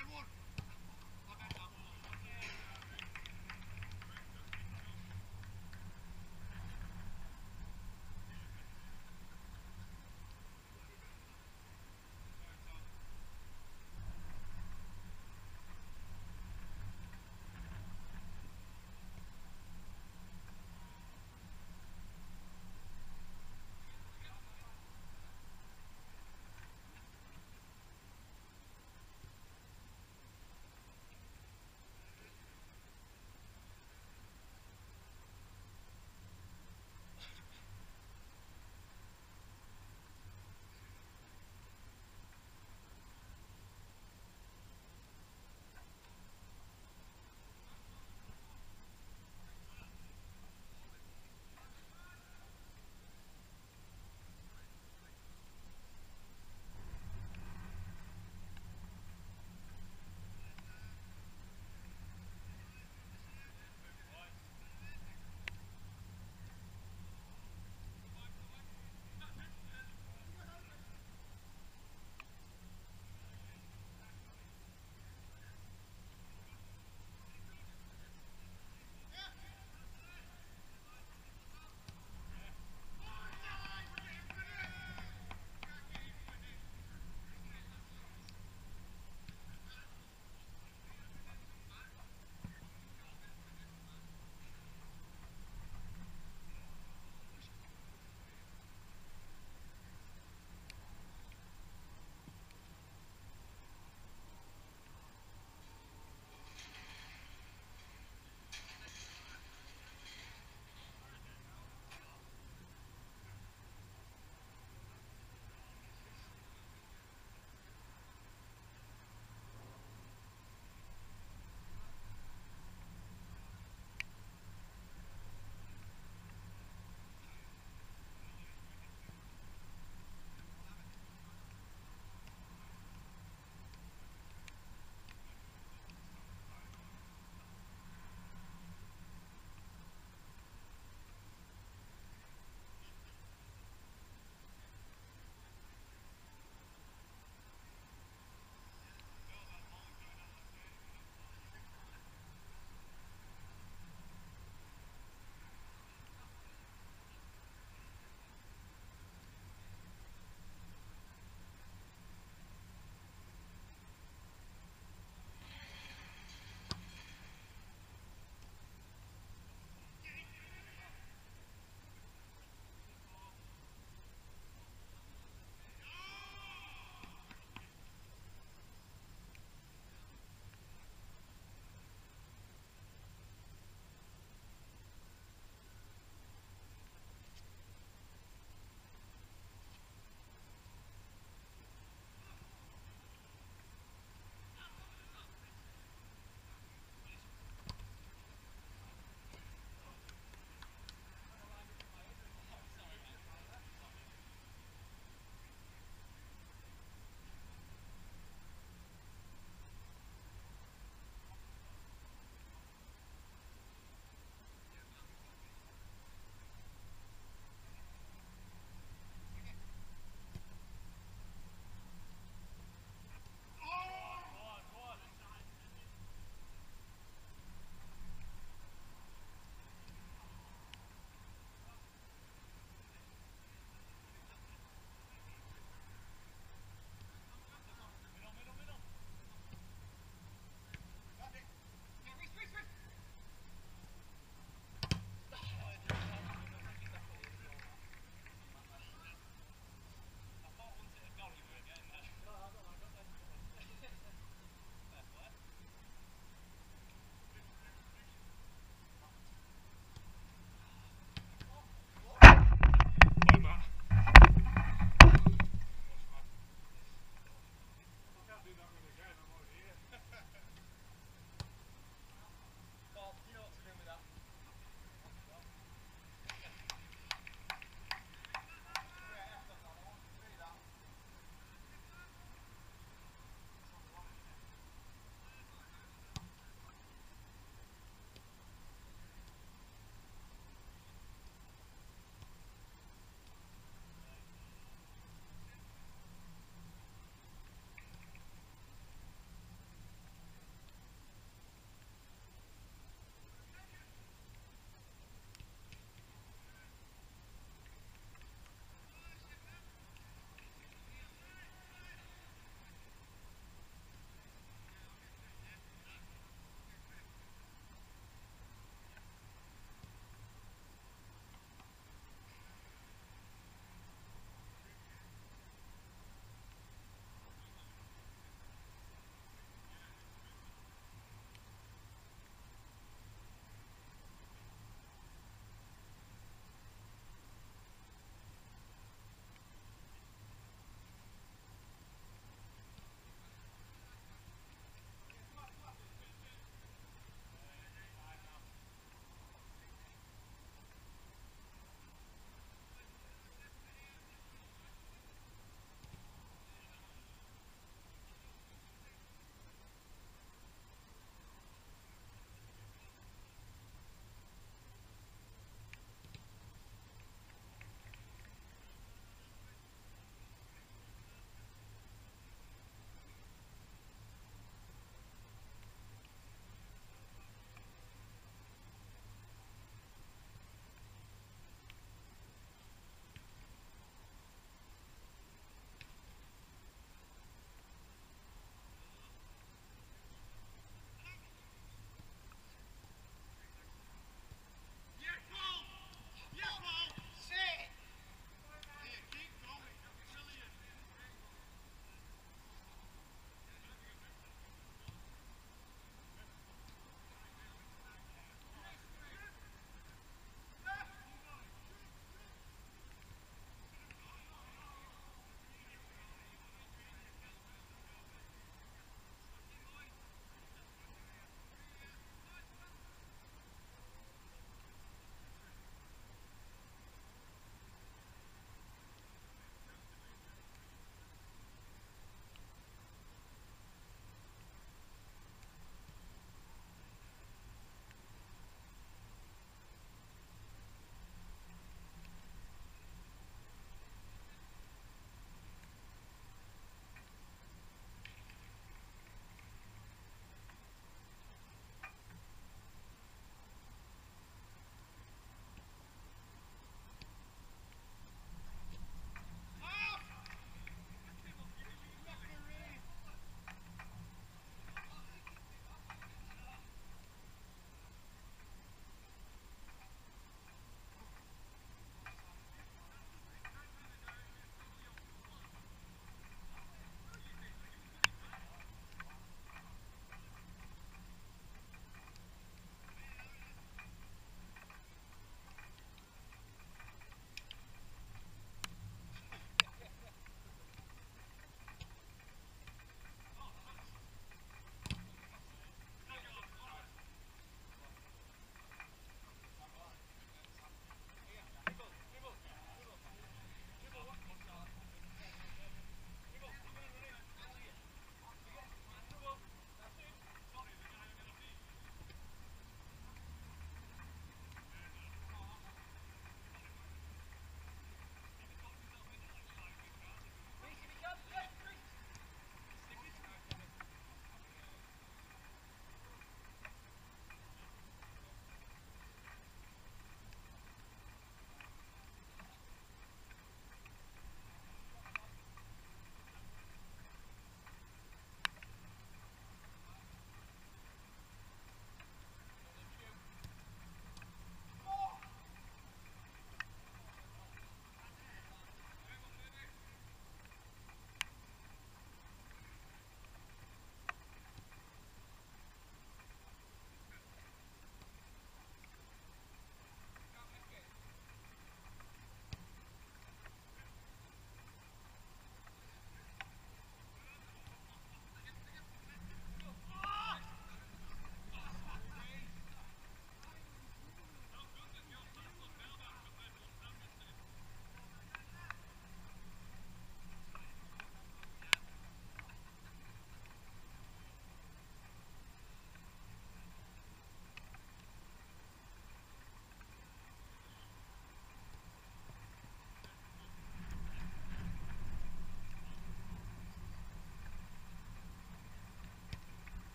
everyone.